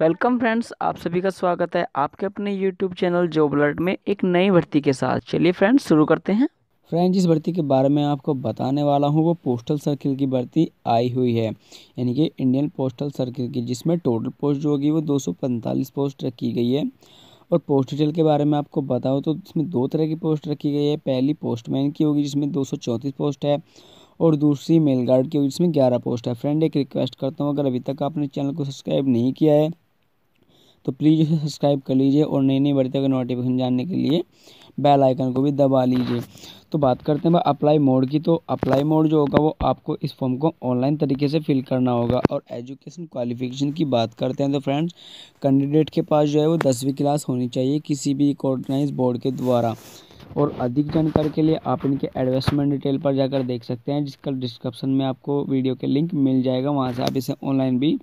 Welcome friends, आप सभी का स्वागत है आपके अपने यूट्यूब चैनल जॉब अलर्ट में एक नई भर्ती के साथ। चलिए फ्रेंड्स, शुरू करते हैं। फ्रेंड्स जिस भर्ती के बारे में आपको बताने वाला हूँ, वो पोस्टल सर्किल की भर्ती आई हुई है। यानी कि इंडियन पोस्टल सर्किल की, जिसमें टोटल पोस्ट जो होगी वो 245 पोस्ट रखी गई है। और पोस्ट डिटेल के बारे में आपको बताऊँ तो इसमें दो तरह की पोस्ट रखी गई है। पहली पोस्टमैन की होगी, जिसमें दो सौ चौंतीस पोस्ट है, और दूसरी मेल गार्ड की होगी, जिसमें ग्यारह पोस्ट है। फ्रेंड, एक रिक्वेस्ट करता हूँ, अगर अभी तक आपने चैनल को सब्सक्राइब नहीं किया है तो प्लीज़ इसे सब्सक्राइब कर लीजिए और नई नई बढ़ती का नोटिफिकेशन जानने के लिए बेल आइकन को भी दबा लीजिए। तो बात करते हैं अप्लाई मोड की। तो अप्लाई मोड जो होगा वो आपको इस फॉर्म को ऑनलाइन तरीके से फिल करना होगा और एजुकेशन क्वालिफिकेशन की बात करते हैं। तो फ्रेंड्स कैंडिडेट के पास जो है वो दसवीं क्लास होनी चाहिए किसी भी ऑर्गेनाइज बोर्ड के द्वारा। और अधिक जानकारी के लिए आप इनके एडवर्समेंट डिटेल पर जाकर देख सकते हैं, जिसका डिस्क्रिप्शन में आपको वीडियो के लिंक मिल जाएगा। वहाँ से आप इसे ऑनलाइन भी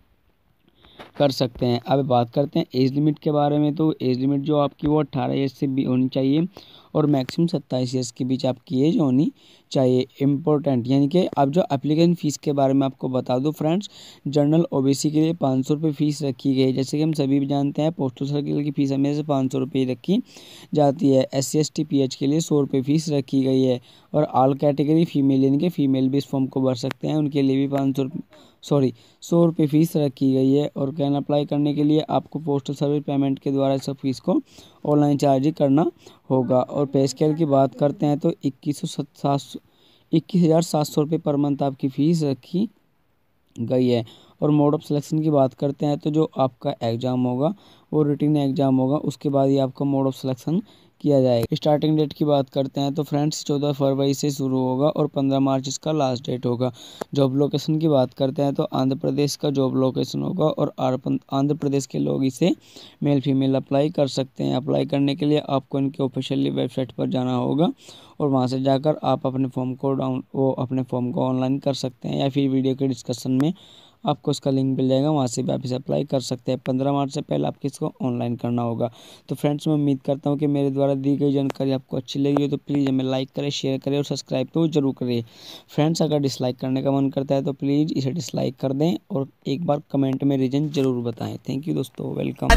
कर सकते हैं। अब बात करते हैं एज लिमिट के बारे में। तो एज लिमिट जो आपकी वो अट्ठारह एज से भी होनी चाहिए। और मैक्सिमम सत्ताईस ईयर्स के बीच आपकी एज होनी चाहिए। इम्पोर्टेंट यानी कि अब जो एप्लीकेशन फ़ीस के बारे में आपको बता दूँ फ्रेंड्स जनरल ओबीसी के लिए पाँच सौ रुपये फ़ीस रखी गई। है जैसे कि हम सभी भी जानते हैं पोस्टल सर्किल की फ़ीस हमें से पाँच सौ रुपये रखी जाती है। S C S T P H के लिए सौ रुपये फ़ीस रखी गई है। और ऑल कैटेगरी फीमेल यानी कि फ़ीमेल भी इस फॉर्म को भर सकते हैं। उनके लिए भी पाँच सौ सॉरी सौ रुपये फ़ीस रखी गई है। और कैन अप्लाई करने के लिए आपको पोस्टल सर्विस पेमेंट के द्वारा इस फ़ीस को ऑनलाइन चार्ज करना होगा। और पे स्केल की बात करते हैं तो इक्कीस सौ सात सौ, इक्कीस हज़ार सात सौ रुपये पर मंथ आपकी फ़ीस रखी गई है। और मोड ऑफ़ सिलेक्शन की बात करते हैं तो जो आपका एग्ज़ाम होगा, वो रिटिन एग्ज़ाम होगा। उसके बाद ही आपका मोड ऑफ़ सिलेक्शन किया जाएगा। स्टार्टिंग डेट की बात करते हैं तो फ्रेंड्स चौदह फरवरी से शुरू होगा और पंद्रह मार्च इसका लास्ट डेट होगा। जॉब लोकेशन की बात करते हैं तो आंध्र प्रदेश का जॉब लोकेशन होगा और आंध्र प्रदेश के लोग इसे मेल फीमेल अप्लाई कर सकते हैं। अप्लाई करने के लिए आपको इनके ऑफिशियली वेबसाइट पर जाना होगा और वहाँ से जाकर आप अपने फॉर्म को डाउन वो अपने फॉर्म को ऑनलाइन कर सकते हैं या फिर वीडियो के डिस्कशन में आपको उसका लिंक मिल जाएगा, वहाँ से भी आप इसे अप्लाई कर सकते हैं। पंद्रह मार्च से पहले आपको इसको ऑनलाइन करना होगा। तो फ्रेंड्स मैं उम्मीद करता हूँ कि मेरे द्वारा दी गई जानकारी आपको अच्छी लगी हो तो प्लीज़ हमें लाइक करें शेयर करें और सब्सक्राइब तो ज़रूर करें। फ्रेंड्स अगर डिसलाइक करने का मन करता है तो प्लीज़ इसे डिसलाइक कर दें और एक बार कमेंट में रीजन ज़रूर बताएँ। थैंक यू दोस्तों वेलकम